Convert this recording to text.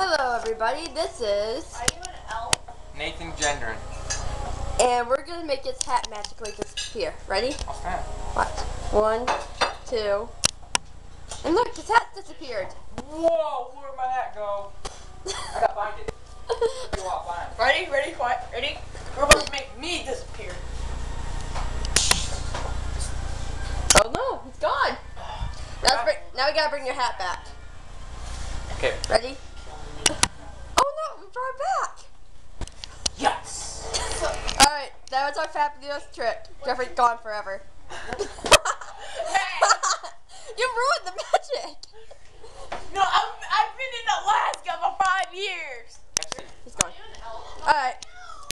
Hello, everybody. This is, Are you an elf? Nathan Gendron. and we're gonna make his hat magically disappear. Ready? I'll stand. Watch. One, two, and look, his hat disappeared. Whoa, where'd my hat go? I gotta find it. You all find. Ready? Ready? Quiet. Ready? We're about to make me disappear. Oh no, he's gone. Now, let's bring, now we gotta bring your hat back. Okay. Ready? Oh no, we brought it back. Yes. All right, that was our fabulous trick. Jeffrey's gone forever. you ruined the magic. No, I'm, I've been in Alaska for five years. He's gone. All right,